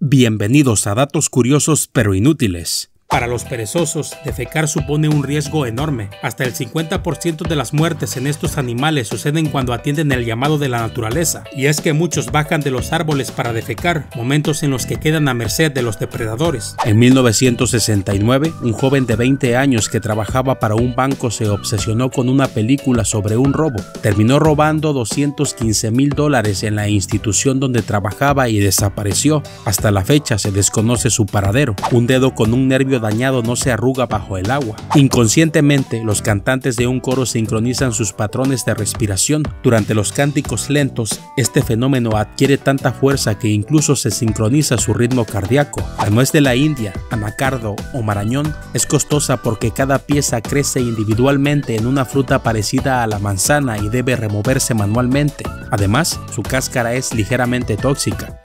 Bienvenidos a datos curiosos pero inútiles. Para los perezosos, defecar supone un riesgo enorme. Hasta el 50% de las muertes en estos animales suceden cuando atienden el llamado de la naturaleza. Y es que muchos bajan de los árboles para defecar, momentos en los que quedan a merced de los depredadores. En 1969, un joven de 20 años que trabajaba para un banco se obsesionó con una película sobre un robo. Terminó robando 215 mil dólares en la institución donde trabajaba y desapareció. Hasta la fecha se desconoce su paradero. Un dedo con un nervio dañado no se arruga bajo el agua. Inconscientemente, los cantantes de un coro sincronizan sus patrones de respiración. Durante los cánticos lentos, este fenómeno adquiere tanta fuerza que incluso se sincroniza su ritmo cardíaco. La nuez de la India, anacardo o marañón es costosa porque cada pieza crece individualmente en una fruta parecida a la manzana y debe removerse manualmente. Además, su cáscara es ligeramente tóxica.